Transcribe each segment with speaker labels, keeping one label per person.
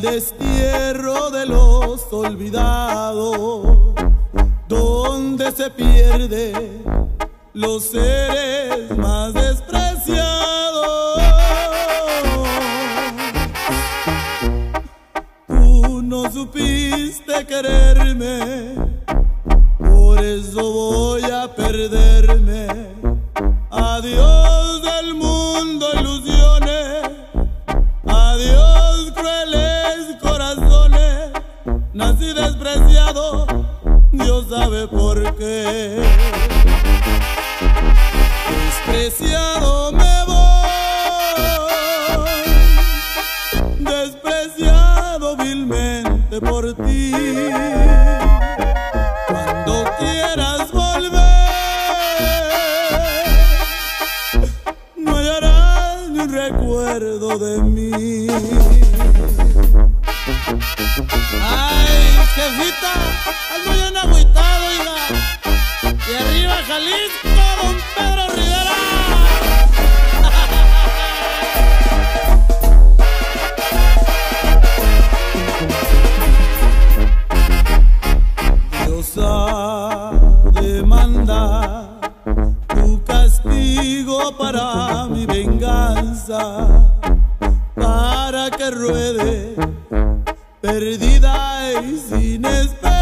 Speaker 1: destierro de los olvidados, donde se pierde los seres más despreciados. Tú no supiste quererme, por eso voy a perderme. Adiós del mundo, despreciado, Dios sabe por qué. Despreciado me voy, despreciado vilmente por ti. Cuando quieras volver, no hallarás ni un recuerdo de mí.
Speaker 2: Ay, jefita, ando bien. Y arriba Jalisco, don Pedro Rivera.
Speaker 1: Dios ha de mandar tu castigo para mi venganza, para que ruede perdida y sin esperanza.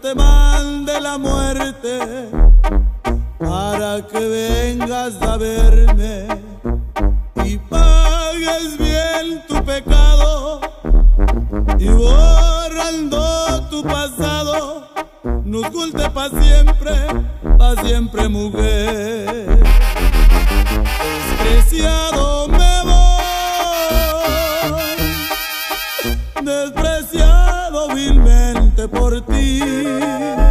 Speaker 1: Te mande la muerte para que vengas a verme y pagues bien tu pecado y borrando tu pasado nos oculte pa' siempre, pa' siempre mujer. despreciado vilmente por ti.